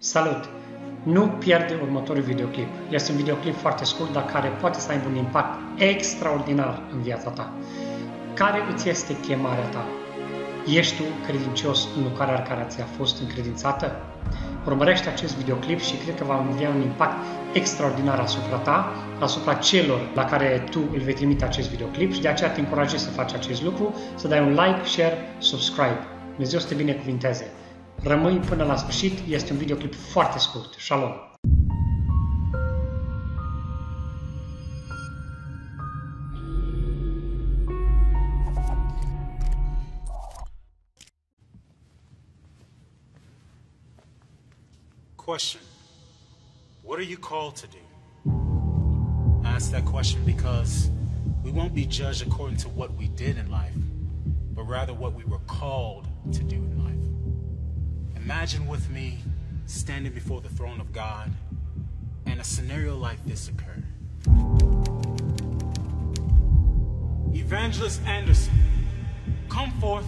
Salut! Nu pierde următorul videoclip. Este un videoclip foarte scurt, dar care poate să aibă un impact extraordinar în viața ta. Care îți este chemarea ta? Ești tu credincios în lucrarea care ți-a fost încredințată? Urmărește acest videoclip și cred că va avea un impact extraordinar asupra ta, asupra celor la care tu îl vei trimite acest videoclip și de aceea te încurajez să faci acest lucru, să dai un like, share, subscribe. Dumnezeu să te binecuvinteze! Rămâi până la sfârșit, este un videoclip foarte scurt. Shalom! Question What are you called to do? I ask that question because we won't be judged according to what we did in life, but rather what we were called to do in life. Imagine with me standing before the throne of God and a scenario like this occurred. Evangelist Anderson, come forth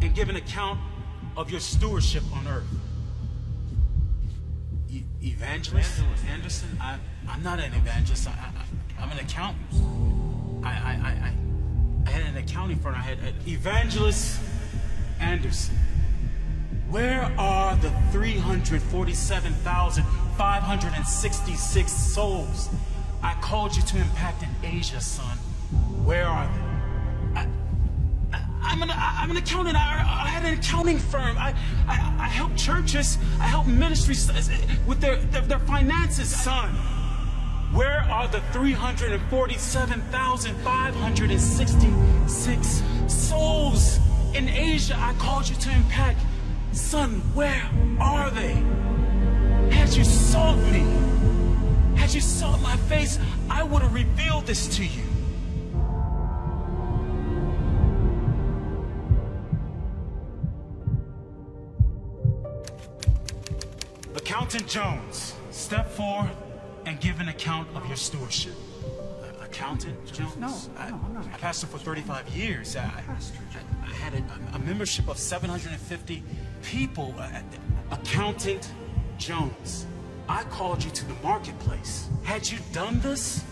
and give an account of your stewardship on earth. E- evangelist? Anderson? I, I'm not an evangelist. I, I'm an accountant. I, I, I, I, had an accounting firm. I had uh, Evangelist Anderson. Where are the 347,566 souls I called you to impact in Asia, son? Where are they? I, I, am an, I'm an accountant. I, I had an accounting firm. I, I, I help churches. I help ministries with their, their, their finances, son. Where are the 347,566 souls in Asia I called you to impact? Son, where are they? Had you sought me, had you sought my face, I would have revealed this to you. Accountant Jones, step forward and give an account of your stewardship. Accountant Jones? No, I, no, I'm not. I pastored for 35 years. I, I, I had a, a membership of 750 people. Uh, Accountant Jones, I called you to the marketplace. Had you done this,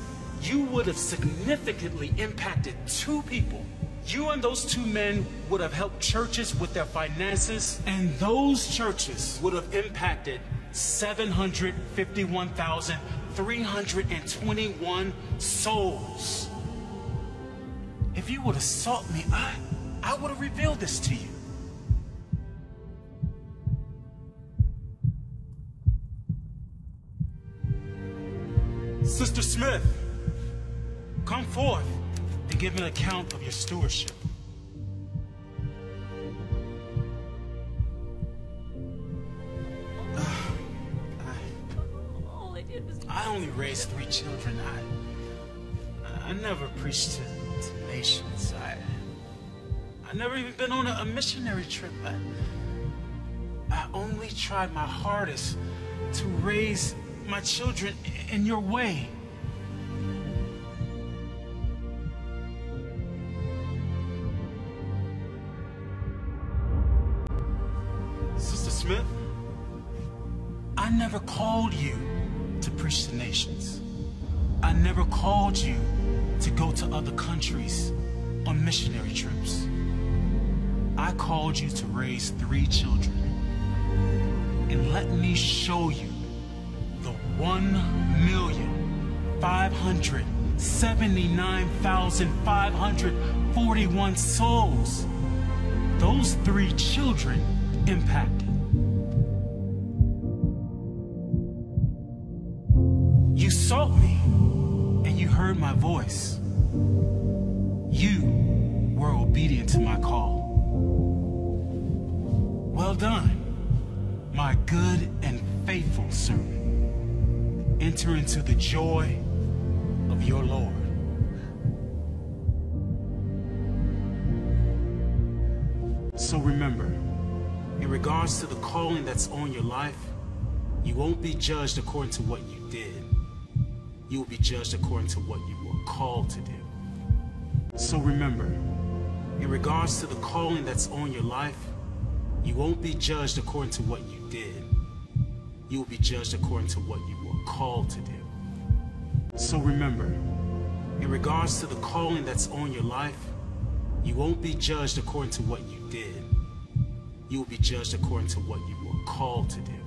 you would have significantly impacted two people. You and those two men would have helped churches with their finances, and those churches would have impacted 751,321 souls. If you would have sought me, I, I would have revealed this to you. Sister Smith, come forth and give an account of your stewardship. Raised three children. I, I never preached to, to nations. I, I never even been on a, a missionary trip. I, I only tried my hardest to raise my children in your way. Sister Smith, I never called you to preach to nations. I never called you to go to other countries on missionary trips. I called you to raise three children. And let me show you the one million five hundred seventy-nine thousand five hundred forty-one souls those three children impacted. Sought me and you heard my voice. You were obedient to my call. Well done, my good and faithful servant. Enter into the joy of your Lord. So remember, in regards to the calling that's on your life, you won't be judged according to what you did. You will be judged according to what you were called to do. So remember, in regards to the calling that's on your life, you won't be judged according to what you did. you will be judged according to what you were called to do. So remember, in regards to the calling that's on your life, you won't be judged according to what you did. You will be judged according to what you were called to do.